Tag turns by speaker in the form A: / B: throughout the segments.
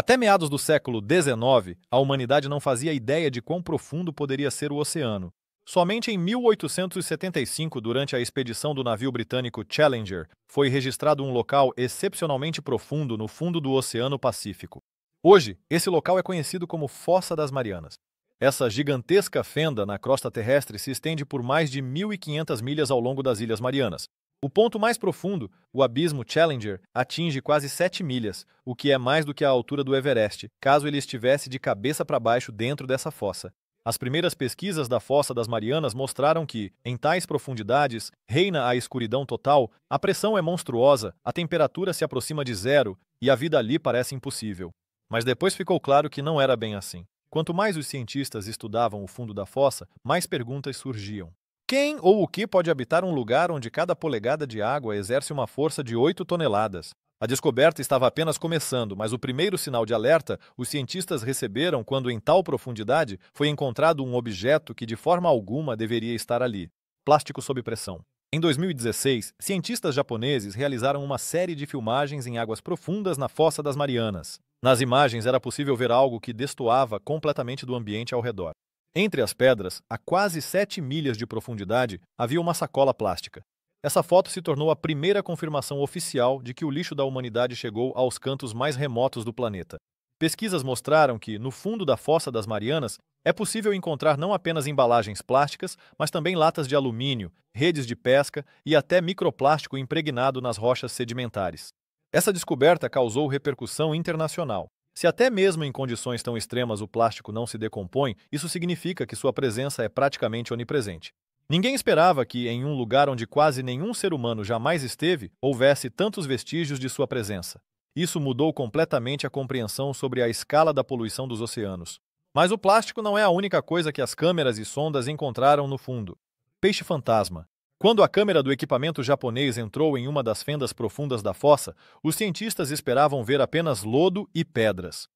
A: Até meados do século XIX, a humanidade não fazia ideia de quão profundo poderia ser o oceano. Somente em 1875, durante a expedição do navio britânico Challenger, foi registrado um local excepcionalmente profundo no fundo do Oceano Pacífico. Hoje, esse local é conhecido como Fossa das Marianas. Essa gigantesca fenda na crosta terrestre se estende por mais de 1.500 milhas ao longo das Ilhas Marianas. O ponto mais profundo, o abismo Challenger, atinge quase 7 milhas, o que é mais do que a altura do Everest, caso ele estivesse de cabeça para baixo dentro dessa fossa. As primeiras pesquisas da Fossa das Marianas mostraram que, em tais profundidades, reina a escuridão total, a pressão é monstruosa, a temperatura se aproxima de zero e a vida ali parece impossível. Mas depois ficou claro que não era bem assim. Quanto mais os cientistas estudavam o fundo da fossa, mais perguntas surgiam. Quem ou o que pode habitar um lugar onde cada polegada de água exerce uma força de 8 toneladas? A descoberta estava apenas começando, mas o primeiro sinal de alerta os cientistas receberam quando, em tal profundidade, foi encontrado um objeto que de forma alguma deveria estar ali: plástico sob pressão. Em 2016, cientistas japoneses realizaram uma série de filmagens em águas profundas na Fossa das Marianas. Nas imagens era possível ver algo que destoava completamente do ambiente ao redor. Entre as pedras, a quase 7 milhas de profundidade, havia uma sacola plástica. Essa foto se tornou a primeira confirmação oficial de que o lixo da humanidade chegou aos cantos mais remotos do planeta. Pesquisas mostraram que, no fundo da Fossa das Marianas, é possível encontrar não apenas embalagens plásticas, mas também latas de alumínio, redes de pesca e até microplástico impregnado nas rochas sedimentares. Essa descoberta causou repercussão internacional. Se até mesmo em condições tão extremas o plástico não se decompõe, isso significa que sua presença é praticamente onipresente. Ninguém esperava que, em um lugar onde quase nenhum ser humano jamais esteve, houvesse tantos vestígios de sua presença. Isso mudou completamente a compreensão sobre a escala da poluição dos oceanos. Mas o plástico não é a única coisa que as câmeras e sondas encontraram no fundo. Peixe fantasma, quando a câmera do equipamento japonês entrou em uma das fendas profundas da fossa, os cientistas esperavam ver apenas lodo e pedras.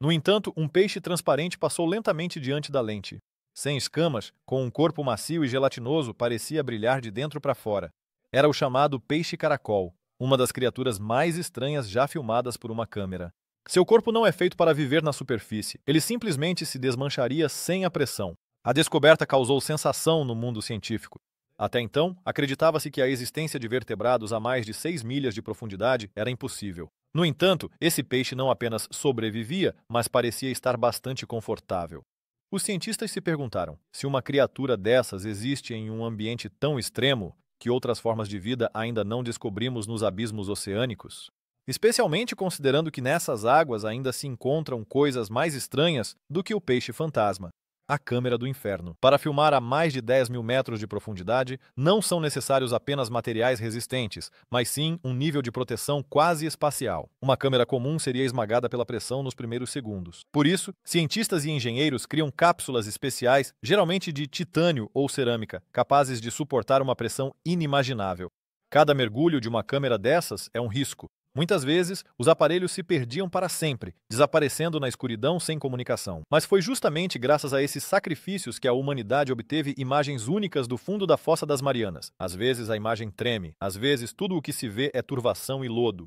A: No entanto, um peixe transparente passou lentamente diante da lente. Sem escamas, com um corpo macio e gelatinoso, parecia brilhar de dentro para fora. Era o chamado peixe caracol, uma das criaturas mais estranhas já filmadas por uma câmera. Seu corpo não é feito para viver na superfície, ele simplesmente se desmancharia sem a pressão. A descoberta causou sensação no mundo científico. Até então, acreditava-se que a existência de vertebrados a mais de 6 milhas de profundidade era impossível. No entanto, esse peixe não apenas sobrevivia, mas parecia estar bastante confortável. Os cientistas se perguntaram se uma criatura dessas existe em um ambiente tão extremo que outras formas de vida ainda não descobrimos nos abismos oceânicos. Especialmente considerando que nessas águas ainda se encontram coisas mais estranhas do que o peixe fantasma a câmera do inferno. Para filmar a mais de 10 mil metros de profundidade, não são necessários apenas materiais resistentes, mas sim um nível de proteção quase espacial. Uma câmera comum seria esmagada pela pressão nos primeiros segundos. Por isso, cientistas e engenheiros criam cápsulas especiais, geralmente de titânio ou cerâmica, capazes de suportar uma pressão inimaginável. Cada mergulho de uma câmera dessas é um risco, Muitas vezes, os aparelhos se perdiam para sempre, desaparecendo na escuridão sem comunicação. Mas foi justamente graças a esses sacrifícios que a humanidade obteve imagens únicas do fundo da Fossa das Marianas. Às vezes a imagem treme, às vezes tudo o que se vê é turvação e lodo.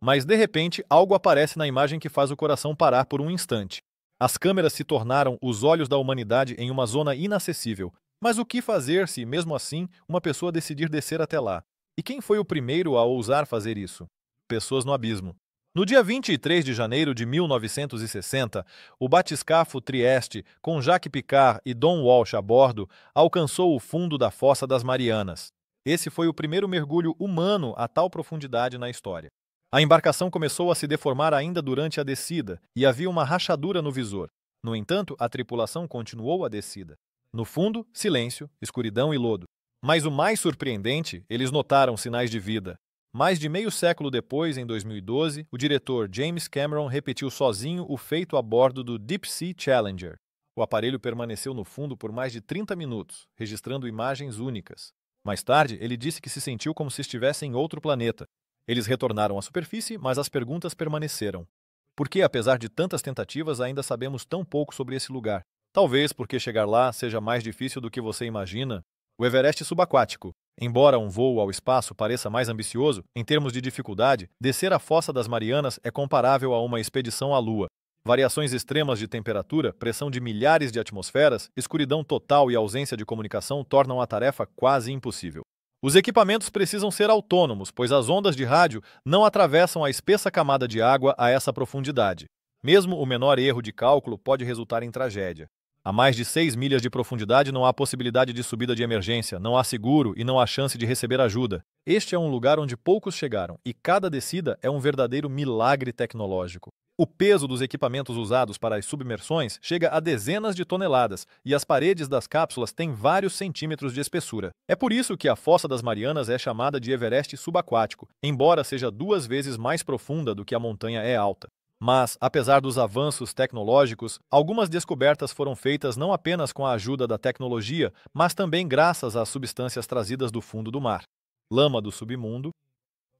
A: Mas de repente, algo aparece na imagem que faz o coração parar por um instante. As câmeras se tornaram os olhos da humanidade em uma zona inacessível. Mas o que fazer se, mesmo assim, uma pessoa decidir descer até lá? E quem foi o primeiro a ousar fazer isso? Pessoas no abismo. No dia 23 de janeiro de 1960, o batiscafo Trieste, com Jacques Picard e Don Walsh a bordo, alcançou o fundo da Fossa das Marianas. Esse foi o primeiro mergulho humano a tal profundidade na história. A embarcação começou a se deformar ainda durante a descida e havia uma rachadura no visor. No entanto, a tripulação continuou a descida. No fundo, silêncio, escuridão e lodo. Mas o mais surpreendente, eles notaram sinais de vida. Mais de meio século depois, em 2012, o diretor James Cameron repetiu sozinho o feito a bordo do Deep Sea Challenger. O aparelho permaneceu no fundo por mais de 30 minutos, registrando imagens únicas. Mais tarde, ele disse que se sentiu como se estivesse em outro planeta. Eles retornaram à superfície, mas as perguntas permaneceram. Por que, apesar de tantas tentativas, ainda sabemos tão pouco sobre esse lugar? Talvez porque chegar lá seja mais difícil do que você imagina. O Everest subaquático, Embora um voo ao espaço pareça mais ambicioso, em termos de dificuldade, descer a Fossa das Marianas é comparável a uma expedição à Lua. Variações extremas de temperatura, pressão de milhares de atmosferas, escuridão total e ausência de comunicação tornam a tarefa quase impossível. Os equipamentos precisam ser autônomos, pois as ondas de rádio não atravessam a espessa camada de água a essa profundidade. Mesmo o menor erro de cálculo pode resultar em tragédia. A mais de 6 milhas de profundidade não há possibilidade de subida de emergência, não há seguro e não há chance de receber ajuda. Este é um lugar onde poucos chegaram e cada descida é um verdadeiro milagre tecnológico. O peso dos equipamentos usados para as submersões chega a dezenas de toneladas e as paredes das cápsulas têm vários centímetros de espessura. É por isso que a Fossa das Marianas é chamada de Everest subaquático, embora seja duas vezes mais profunda do que a montanha é alta. Mas, apesar dos avanços tecnológicos, algumas descobertas foram feitas não apenas com a ajuda da tecnologia, mas também graças às substâncias trazidas do fundo do mar. Lama do submundo.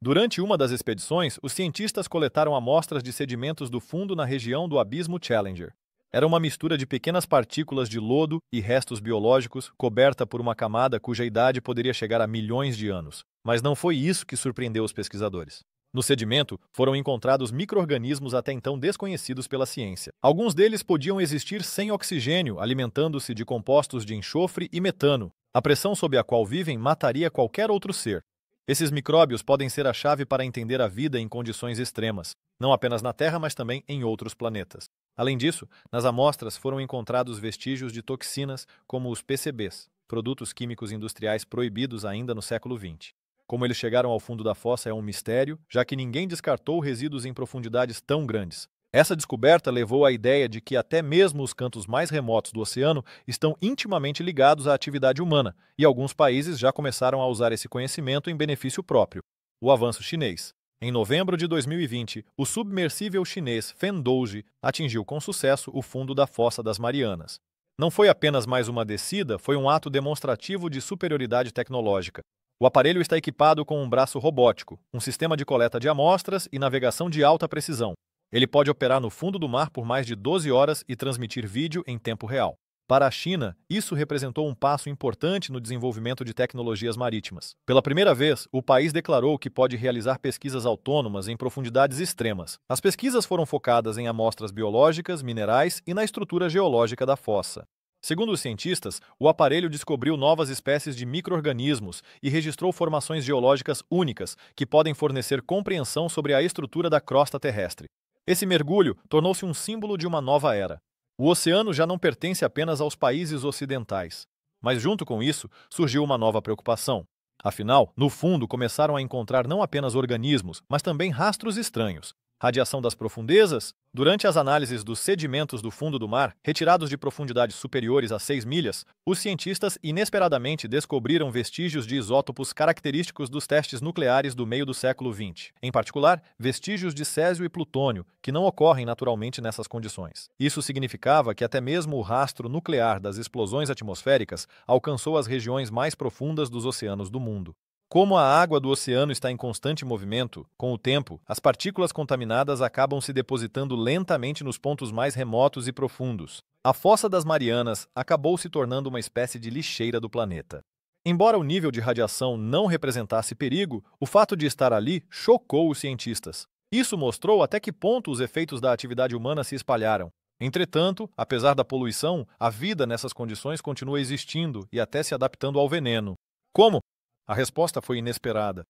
A: Durante uma das expedições, os cientistas coletaram amostras de sedimentos do fundo na região do abismo Challenger. Era uma mistura de pequenas partículas de lodo e restos biológicos, coberta por uma camada cuja idade poderia chegar a milhões de anos. Mas não foi isso que surpreendeu os pesquisadores. No sedimento foram encontrados micro-organismos até então desconhecidos pela ciência. Alguns deles podiam existir sem oxigênio, alimentando-se de compostos de enxofre e metano. A pressão sob a qual vivem mataria qualquer outro ser. Esses micróbios podem ser a chave para entender a vida em condições extremas, não apenas na Terra, mas também em outros planetas. Além disso, nas amostras foram encontrados vestígios de toxinas, como os PCBs, produtos químicos industriais proibidos ainda no século XX. Como eles chegaram ao fundo da fossa é um mistério, já que ninguém descartou resíduos em profundidades tão grandes. Essa descoberta levou à ideia de que até mesmo os cantos mais remotos do oceano estão intimamente ligados à atividade humana, e alguns países já começaram a usar esse conhecimento em benefício próprio. O avanço chinês. Em novembro de 2020, o submersível chinês Fendouji atingiu com sucesso o fundo da Fossa das Marianas. Não foi apenas mais uma descida, foi um ato demonstrativo de superioridade tecnológica. O aparelho está equipado com um braço robótico, um sistema de coleta de amostras e navegação de alta precisão. Ele pode operar no fundo do mar por mais de 12 horas e transmitir vídeo em tempo real. Para a China, isso representou um passo importante no desenvolvimento de tecnologias marítimas. Pela primeira vez, o país declarou que pode realizar pesquisas autônomas em profundidades extremas. As pesquisas foram focadas em amostras biológicas, minerais e na estrutura geológica da fossa. Segundo os cientistas, o aparelho descobriu novas espécies de microorganismos e registrou formações geológicas únicas que podem fornecer compreensão sobre a estrutura da crosta terrestre. Esse mergulho tornou-se um símbolo de uma nova era. O oceano já não pertence apenas aos países ocidentais. Mas, junto com isso, surgiu uma nova preocupação. Afinal, no fundo começaram a encontrar não apenas organismos, mas também rastros estranhos, Radiação das profundezas? Durante as análises dos sedimentos do fundo do mar, retirados de profundidades superiores a 6 milhas, os cientistas inesperadamente descobriram vestígios de isótopos característicos dos testes nucleares do meio do século XX. Em particular, vestígios de césio e plutônio, que não ocorrem naturalmente nessas condições. Isso significava que até mesmo o rastro nuclear das explosões atmosféricas alcançou as regiões mais profundas dos oceanos do mundo. Como a água do oceano está em constante movimento, com o tempo, as partículas contaminadas acabam se depositando lentamente nos pontos mais remotos e profundos. A Fossa das Marianas acabou se tornando uma espécie de lixeira do planeta. Embora o nível de radiação não representasse perigo, o fato de estar ali chocou os cientistas. Isso mostrou até que ponto os efeitos da atividade humana se espalharam. Entretanto, apesar da poluição, a vida nessas condições continua existindo e até se adaptando ao veneno. Como? A resposta foi inesperada.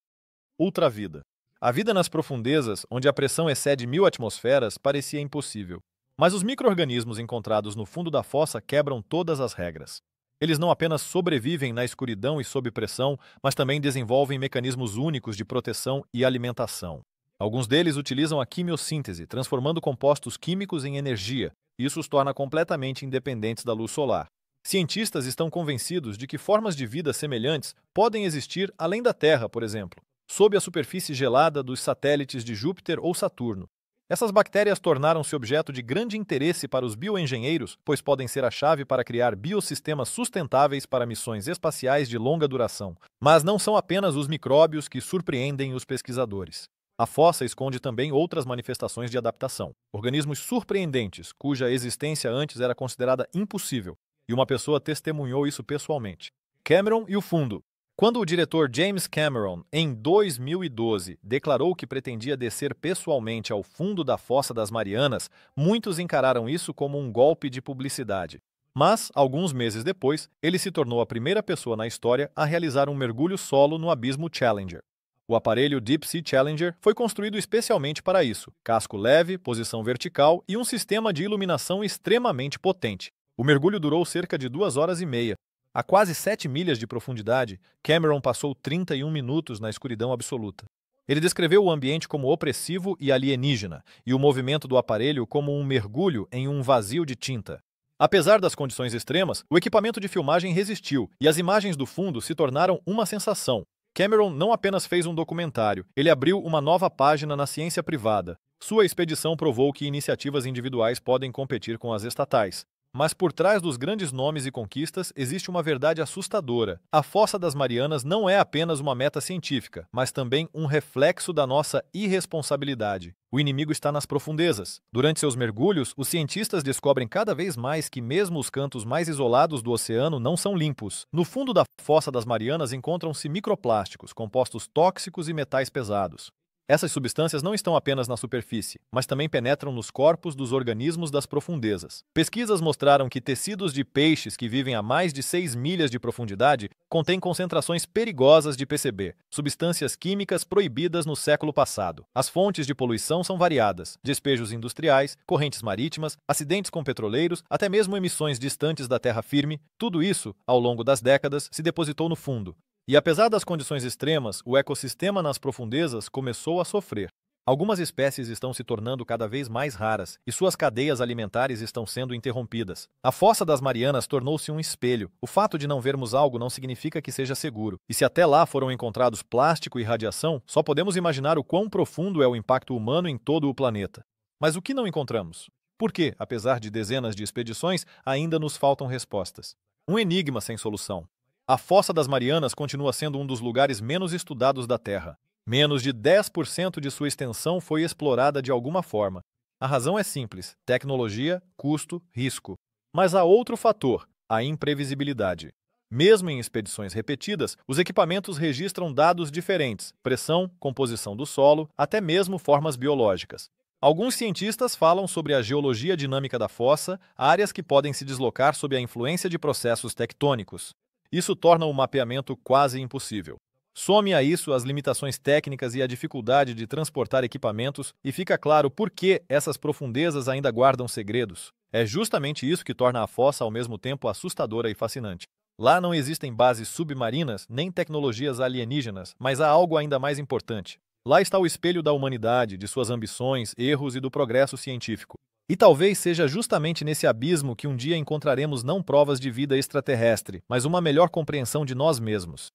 A: Ultravida. A vida nas profundezas, onde a pressão excede mil atmosferas, parecia impossível. Mas os micro-organismos encontrados no fundo da fossa quebram todas as regras. Eles não apenas sobrevivem na escuridão e sob pressão, mas também desenvolvem mecanismos únicos de proteção e alimentação. Alguns deles utilizam a quimiossíntese, transformando compostos químicos em energia. Isso os torna completamente independentes da luz solar. Cientistas estão convencidos de que formas de vida semelhantes podem existir além da Terra, por exemplo, sob a superfície gelada dos satélites de Júpiter ou Saturno. Essas bactérias tornaram-se objeto de grande interesse para os bioengenheiros, pois podem ser a chave para criar biosistemas sustentáveis para missões espaciais de longa duração. Mas não são apenas os micróbios que surpreendem os pesquisadores. A fossa esconde também outras manifestações de adaptação. Organismos surpreendentes, cuja existência antes era considerada impossível, e uma pessoa testemunhou isso pessoalmente. Cameron e o fundo. Quando o diretor James Cameron, em 2012, declarou que pretendia descer pessoalmente ao fundo da Fossa das Marianas, muitos encararam isso como um golpe de publicidade. Mas, alguns meses depois, ele se tornou a primeira pessoa na história a realizar um mergulho solo no abismo Challenger. O aparelho Deep Sea Challenger foi construído especialmente para isso: casco leve, posição vertical e um sistema de iluminação extremamente potente. O mergulho durou cerca de duas horas e meia, a quase 7 milhas de profundidade, Cameron passou 31 minutos na escuridão absoluta. Ele descreveu o ambiente como opressivo e alienígena, e o movimento do aparelho como um mergulho em um vazio de tinta. Apesar das condições extremas, o equipamento de filmagem resistiu e as imagens do fundo se tornaram uma sensação. Cameron não apenas fez um documentário, ele abriu uma nova página na ciência privada. Sua expedição provou que iniciativas individuais podem competir com as estatais. Mas por trás dos grandes nomes e conquistas existe uma verdade assustadora. A Fossa das Marianas não é apenas uma meta científica, mas também um reflexo da nossa irresponsabilidade. O inimigo está nas profundezas. Durante seus mergulhos, os cientistas descobrem cada vez mais que mesmo os cantos mais isolados do oceano não são limpos. No fundo da Fossa das Marianas encontram-se microplásticos, compostos tóxicos e metais pesados. Essas substâncias não estão apenas na superfície, mas também penetram nos corpos dos organismos das profundezas. Pesquisas mostraram que tecidos de peixes que vivem a mais de 6 milhas de profundidade contêm concentrações perigosas de PCB, substâncias químicas proibidas no século passado. As fontes de poluição são variadas: despejos industriais, correntes marítimas, acidentes com petroleiros, até mesmo emissões distantes da terra firme. Tudo isso, ao longo das décadas, se depositou no fundo, e apesar das condições extremas, o ecossistema nas profundezas começou a sofrer. Algumas espécies estão se tornando cada vez mais raras e suas cadeias alimentares estão sendo interrompidas. A Fossa das Marianas tornou-se um espelho. O fato de não vermos algo não significa que seja seguro. E se até lá foram encontrados plástico e radiação, só podemos imaginar o quão profundo é o impacto humano em todo o planeta. Mas o que não encontramos? Por que, apesar de dezenas de expedições, ainda nos faltam respostas? Um enigma sem solução. A Fossa das Marianas continua sendo um dos lugares menos estudados da Terra. Menos de 10% de sua extensão foi explorada de alguma forma. A razão é simples: tecnologia, custo, risco. Mas há outro fator: a imprevisibilidade. Mesmo em expedições repetidas, os equipamentos registram dados diferentes: pressão, composição do solo, até mesmo formas biológicas. Alguns cientistas falam sobre a geologia dinâmica da fossa, áreas que podem se deslocar sob a influência de processos tectônicos. Isso torna o mapeamento quase impossível. Some a isso as limitações técnicas e a dificuldade de transportar equipamentos, e fica claro por que essas profundezas ainda guardam segredos. É justamente isso que torna a fossa ao mesmo tempo assustadora e fascinante. Lá não existem bases submarinas nem tecnologias alienígenas, mas há algo ainda mais importante. Lá está o espelho da humanidade, de suas ambições, erros e do progresso científico. E talvez seja justamente nesse abismo que um dia encontraremos não provas de vida extraterrestre, mas uma melhor compreensão de nós mesmos.